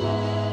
Oh.